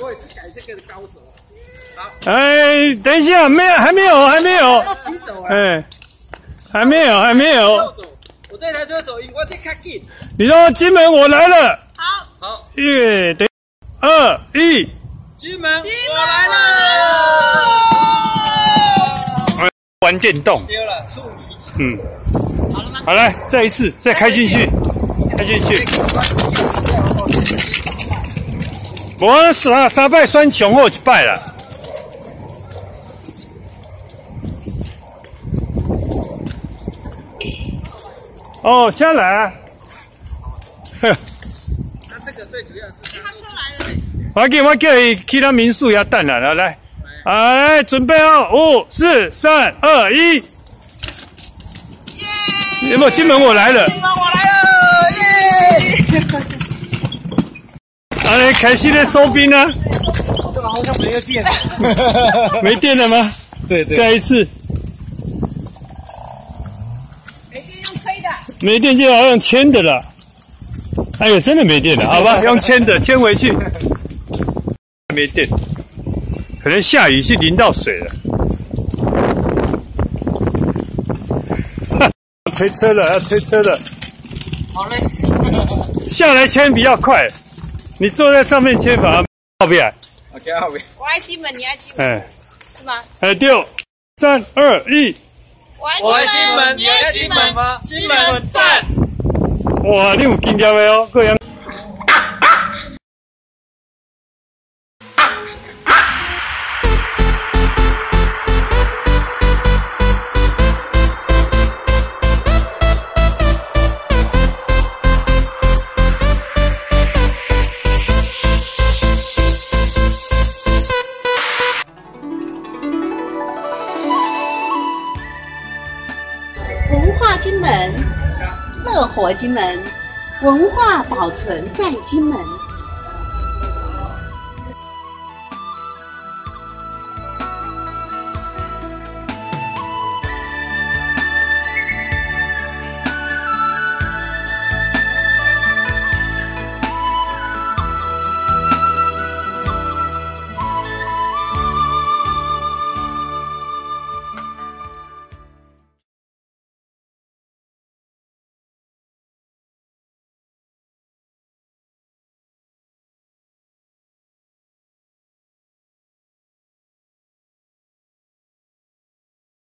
我也是改这个的高手。哎，等一下，没有，还没有，还没有。骑走啊！哎，还没有，还没有。我这台就要走赢，我这卡紧。你说金门我来了。好。好。耶，等二一。金门，我来了。玩电动。丢了，处理。嗯。好了吗？好来，再一次，再开进去，开进去。我三三拜算穷后一拜了。哦，下来啊！那这个最主要是他车来了。我给我叫伊去他民宿要等了，来来，来准备好，五、四、三、二、一。耶！有没有金门我来了？金门我来了！耶！哎，开心的收兵呢？这个好像没有电。没电了吗？对对。再一次。没电就要用牵的了。哎呦，真的没电了，好吧，用牵的牵回去。没电，可能下雨是淋到水了。推车了，要推车了。好嘞。下来牵比较快，你坐在上面牵反而好不来。我牵后面。我爱金门，你爱金门。哎。是吗？哎，六、三、二、一。我爱金门，你爱金门吗？金门赞！哇，你有金条没有？各文化。金门，乐活金门，文化保存在金门。